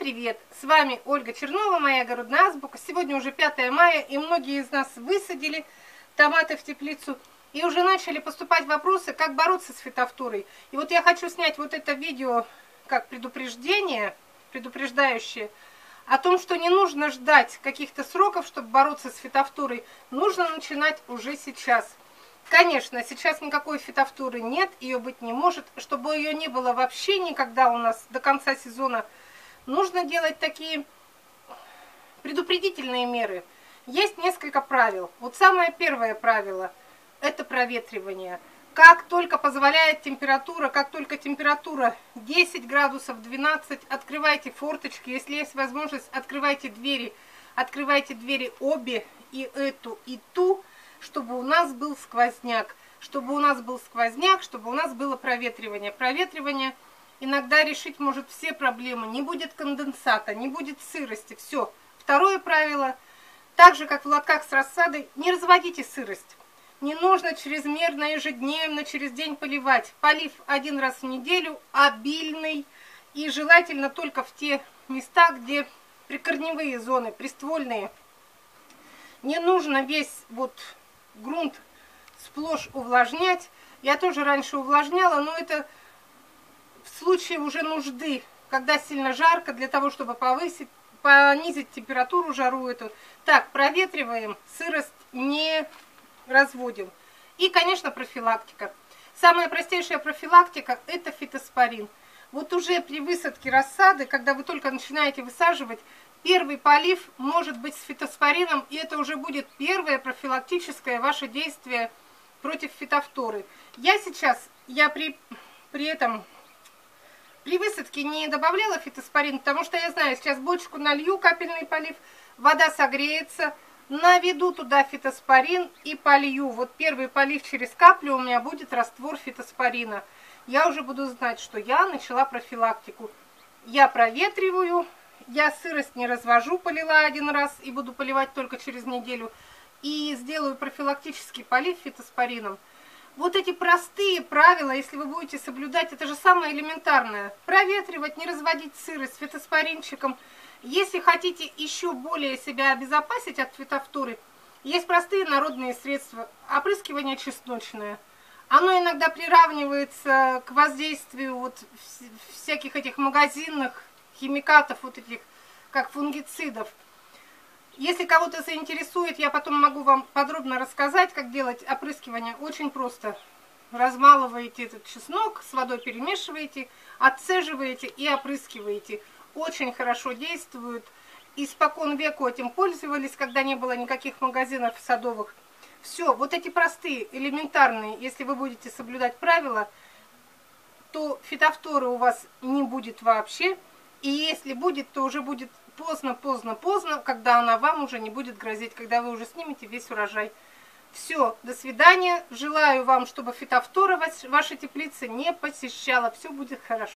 привет! С вами Ольга Чернова, моя огородная азбука. Сегодня уже 5 мая, и многие из нас высадили томаты в теплицу. И уже начали поступать вопросы, как бороться с фитофторой. И вот я хочу снять вот это видео как предупреждение, предупреждающее, о том, что не нужно ждать каких-то сроков, чтобы бороться с фитофторой. Нужно начинать уже сейчас. Конечно, сейчас никакой фитофторы нет, ее быть не может. Чтобы ее не было вообще никогда у нас до конца сезона, нужно делать такие предупредительные меры. Есть несколько правил. Вот самое первое правило – это проветривание. Как только позволяет температура, как только температура 10 градусов, 12, открывайте форточки. Если есть возможность, открывайте двери. Открывайте двери обе, и эту, и ту, чтобы у нас был сквозняк. Чтобы у нас был сквозняк, чтобы у нас было проветривание. Проветривание – иногда решить может все проблемы. Не будет конденсата, не будет сырости. Все. Второе правило. Так же, как в лотках с рассадой, не разводите сырость. Не нужно чрезмерно, ежедневно, через день поливать. Полив один раз в неделю, обильный. И желательно только в те места, где прикорневые зоны, приствольные. Не нужно весь вот грунт сплошь увлажнять. Я тоже раньше увлажняла, но это случае уже нужды, когда сильно жарко, для того, чтобы повысить, понизить температуру, жару эту. Так, проветриваем, сырость не разводим. И, конечно, профилактика. Самая простейшая профилактика – это фитоспорин. Вот уже при высадке рассады, когда вы только начинаете высаживать, первый полив может быть с фитоспорином, и это уже будет первое профилактическое ваше действие против фитофторы. Я сейчас, я при, при этом при высадке не добавляла фитоспорин, потому что я знаю, сейчас бочку налью, капельный полив, вода согреется, наведу туда фитоспорин и полью. Вот первый полив через каплю у меня будет раствор фитоспорина. Я уже буду знать, что я начала профилактику. Я проветриваю, я сырость не развожу, полила один раз и буду поливать только через неделю. И сделаю профилактический полив фитоспорином. Вот эти простые правила, если вы будете соблюдать, это же самое элементарное. Проветривать, не разводить сырость фитоспоринчиком. Если хотите еще более себя обезопасить от фитофторы, есть простые народные средства. Опрыскивание чесночное. Оно иногда приравнивается к воздействию вот всяких этих магазинных химикатов, вот этих, как фунгицидов. Если кого-то заинтересует, я потом могу вам подробно рассказать, как делать опрыскивание. Очень просто. Размалываете этот чеснок, с водой перемешиваете, отцеживаете и опрыскиваете. Очень хорошо действует. Испокон веку этим пользовались, когда не было никаких магазинов садовых. Все, вот эти простые, элементарные, если вы будете соблюдать правила, то фитофторы у вас не будет вообще. И если будет, то уже будет поздно, поздно, поздно, когда она вам уже не будет грозить, когда вы уже снимете весь урожай. Все, до свидания. Желаю вам, чтобы фитофтора вашей теплицы не посещала. Все будет хорошо.